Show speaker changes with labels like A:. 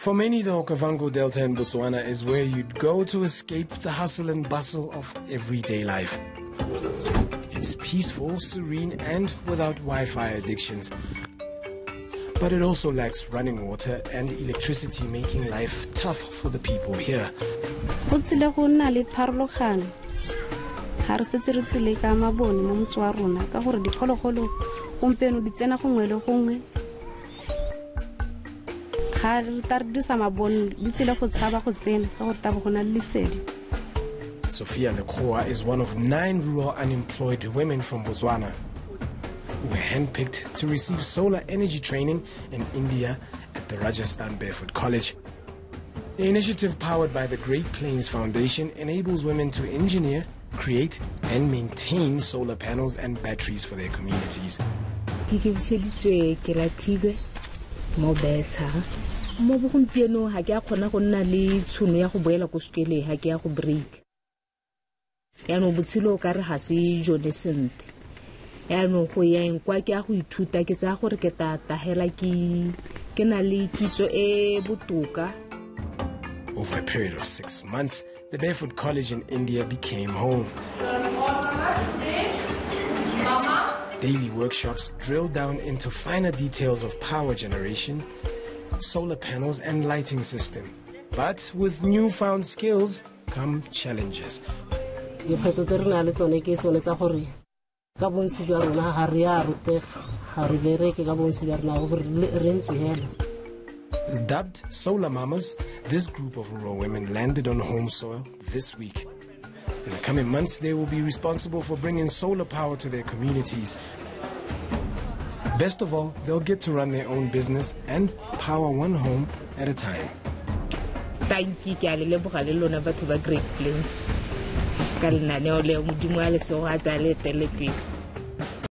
A: For many, the Okavango Delta in Botswana is where you'd go to escape the hustle and bustle of everyday life. It's peaceful, serene, and without Wi Fi addictions. But it also lacks running water and electricity, making life tough for the people here.
B: ka gore diphologolo gompieno di tsena gongwe le gongwe ga re ta re dirisa mabone di tsile go tshaba go tsena ka gore tabo go na le lesedi
A: Sophia Lekroa is one of nine rural unemployed women from Botswana who were handpicked to receive solar energy training in India at the Rajasthan Barefoot College. The initiative, powered by the Great Plains Foundation, enables women to engineer, create, and maintain solar panels and batteries for their communities.
C: ke ke buseditswe ke ratilwe mo betsa mo ga ke a kgona go nna le tshono ya go boela ko ga ke ya go break. Yaanong botshelo o ka re ga se jone yaanong go yeng kwa ke go ithuta ke tsaya gore ke tatagela ke na le kitso e botoka.
A: Over a period of six months, the Barefoot College in India became home. Daily workshops drill down into finer details of power generation, solar panels, and lighting system. But with newfound skills come challenges.
D: dikgwetlho tse re na le tsone ke tsone tsa gore ka bontsi jwa rona ga re ya rutega ga re bereke ka bontsi jwa rona gore re ntse hela
A: Dubbed Solar Mamas, this group of rural women landed on home soil this week. In the coming months, they will be responsible for bringing solar power to their communities. Best of all, they'll get to run their own business and power one home at a time.
C: batho ba great plains